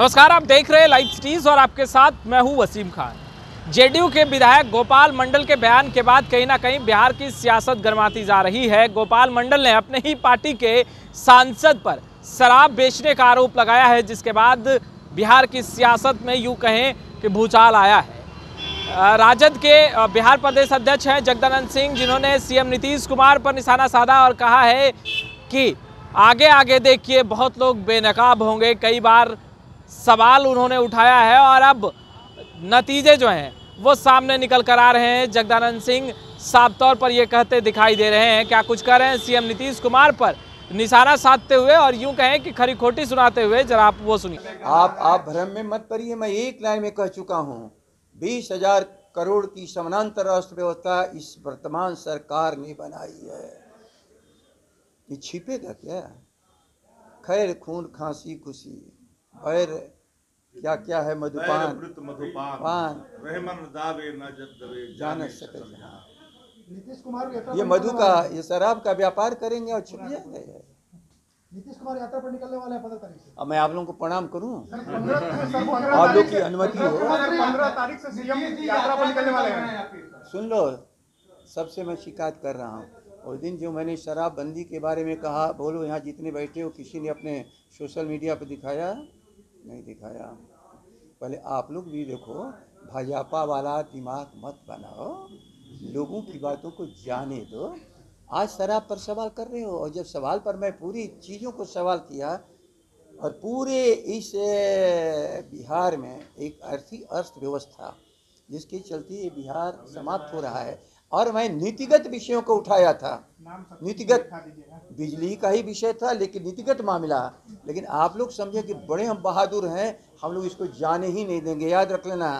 नमस्कार, आप देख रहे हैं लाइव स्टीज और आपके साथ मैं हूँ वसीम खान। जेडीयू के विधायक गोपाल मंडल के बयान के बाद कहीं ना कहीं बिहार की सियासत गरमाती जा रही है। गोपाल मंडल ने अपने ही पार्टी के सांसद पर शराब बेचने का आरोप लगाया है, जिसके बाद बिहार की सियासत में यूँ कहें कि भूचाल आया है। राजद के बिहार प्रदेश अध्यक्ष हैं जगदानंद सिंह, जिन्होंने सीएम नीतीश कुमार पर निशाना साधा और कहा है कि आगे आगे देखिए, बहुत लोग बेनकाब होंगे। कई बार सवाल उन्होंने उठाया है और अब नतीजे जो हैं, वो सामने निकल कर आ रहे हैं। जगदानंद सिंह साफ़ तौर पर ये कहते दिखाई दे रहे हैं, क्या कुछ कर रहे हैं? सीएम नीतीश कुमार पर निशाना साधते हुए और यूँ कहें कि खरी खोटी सुनाते हुए, जरा आप वो सुनिए। आप आप भ्रम में मत पड़िए, मैं एक लाइन में कह चुका हूँ। बीस हज़ार करोड़ की समानांतर अर्थव्यवस्था इस वर्तमान सरकार ने बनाई है। ये छिपेगा क्या? खैर, खून, खांसी, खुशी। और क्या क्या है मधुपान? मधुपान। जान सके नीतीश कुमार ये मधु का ये शराब का व्यापार करेंगे और छुप जाएँगे नीतीश कुमार यात्रा पर निकलने वाले हैं पंद्रह तारीख से। अब मैं आप लोगों को प्रणाम करूँ? आप लोग की अनुमति हो। पंद्रह तारीख से सीएम यात्रा पर निकलने वाले हैं। सुन लो सबसे मैं शिकायत कर रहा हूँ। उस दिन जो मैंने शराबबंदी के बारे में कहा बोलो यहाँ जितने बैठे हो किसी ने अपने सोशल मीडिया पर दिखाया? नहीं दिखाया। पहले आप लोग भी देखो भाजपा वाला दिमाग मत बनाओ। लोगों की बातों को जाने दो। आज शराब पर सवाल कर रहे हो और जब सवाल पर मैं पूरी चीज़ों को सवाल किया और पूरे इस बिहार में एक अर्थी अर्थव्यवस्था जिसके चलते ये बिहार समाप्त हो रहा है। और मैं नीतिगत विषयों को उठाया था। नीतिगत बिजली का ही विषय था लेकिन नीतिगत मामला। लेकिन आप लोग समझे कि बड़े हम बहादुर हैं हम लोग इसको जाने ही नहीं देंगे। याद रख लेना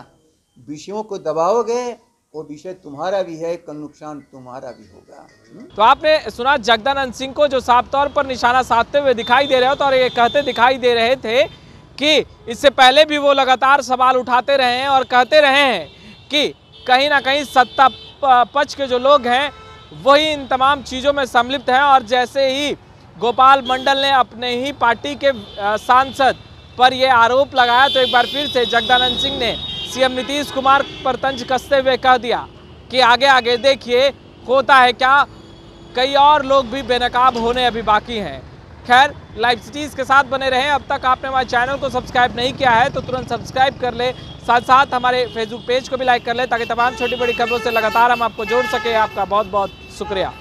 विषयों को दबाओगे वो विषय तुम्हारा भी है कल नुकसान तुम्हारा भी होगा। हम्म? तो आपने सुना जगदानंद सिंह को जो साफ़ तौर पर निशाना साधते हुए दिखाई दे रहे हो तो और ये कहते दिखाई दे रहे थे कि इससे पहले भी वो लगातार सवाल उठाते रहे हैं और कहते रहे हैं कि कहीं ना कहीं सत्ता पक्ष के जो लोग हैं, वही इन तमाम चीज़ों में सम्मिलित हैं और जैसे ही गोपाल मंडल ने अपने ही पार्टी के सांसद पर ये आरोप लगाया तो एक बार फिर से जगदानंद सिंह ने सीएम नीतीश कुमार पर तंज कसते हुए कह दिया कि आगे आगे देखिए, होता है क्या? कई और लोग भी बेनकाब होने अभी बाकी हैं। खैर, लाइव सिटीज़ के साथ बने रहें। अब तक आपने हमारे चैनल को सब्सक्राइब नहीं किया है तो तुरंत सब्सक्राइब कर ले साथ साथ हमारे फेसबुक पेज को भी लाइक कर लें ताकि तमाम छोटी बड़ी खबरों से लगातार हम आपको जोड़ सकें। आपका बहुत बहुत शुक्रिया।